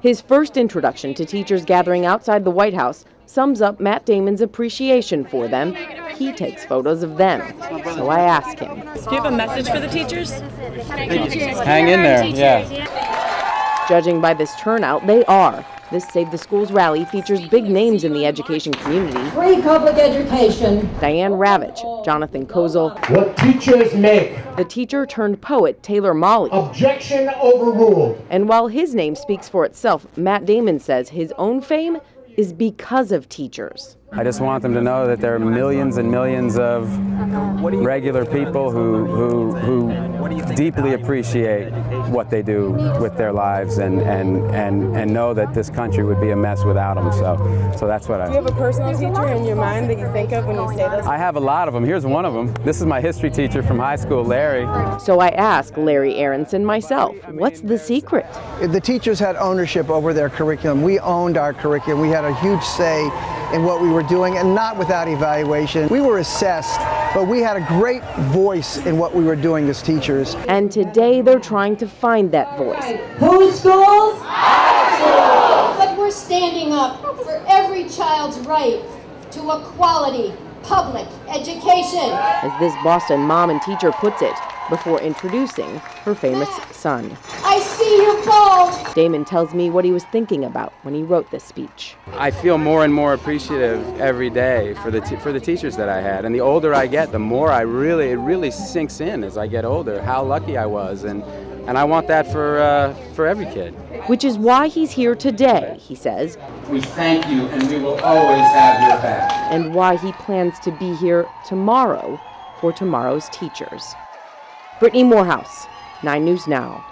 His first introduction to teachers gathering outside the White House sums up Matt Damon's appreciation for them. He takes photos of them. So I ask him. Do you have a message for the teachers? Hang in there, yeah. Judging by this turnout, they are. This Save the Schools rally features big names in the education community. Free public education. Diane Ravitch, Jonathan Kozol, What teachers make. the teacher turned poet Taylor Mali. Objection overruled. And while his name speaks for itself, Matt Damon says his own fame is because of teachers. I just want them to know that there are millions and millions of regular people who, who, who deeply appreciate what they do with their lives and, and, and, and know that this country would be a mess without them. So, so that's what I... Do you have a personal teacher in your mind that you think of when you say this? I have a lot of them. Here's one of them. This is my history teacher from high school, Larry. So I ask Larry Aronson myself, what's the secret? The teachers had ownership over their curriculum. We owned our curriculum. We had a huge say in what we were doing and not without evaluation. We were assessed, but we had a great voice in what we were doing as teachers. And today they're trying to find that voice. Whose schools? But we're standing up for every child's right to a quality public education. as this Boston mom and teacher puts it, before introducing her famous son. I see you bold. Damon tells me what he was thinking about when he wrote this speech. I feel more and more appreciative every day for the t- for the teachers that I had, and the older I get, the more I really it really sinks in as I get older how lucky I was, and and I want that for uh, for every kid. Which is why he's here today, he says, We thank you, and we will always have your back. and why he plans to be here tomorrow for tomorrow's teachers. Brittany Morehouse, 9 News Now.